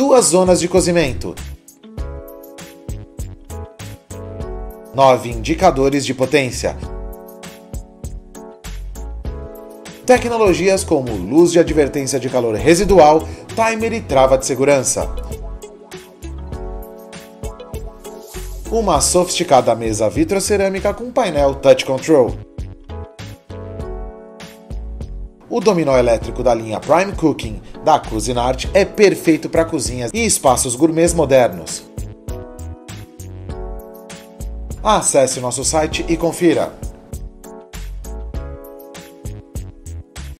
duas zonas de cozimento, 9 indicadores de potência, tecnologias como luz de advertência de calor residual, timer e trava de segurança. Uma sofisticada mesa vitrocerâmica com painel touch control. O dominó elétrico da linha Prime Cooking da Cuisinart é perfeito para cozinhas e espaços gourmets modernos. Acesse nosso site e confira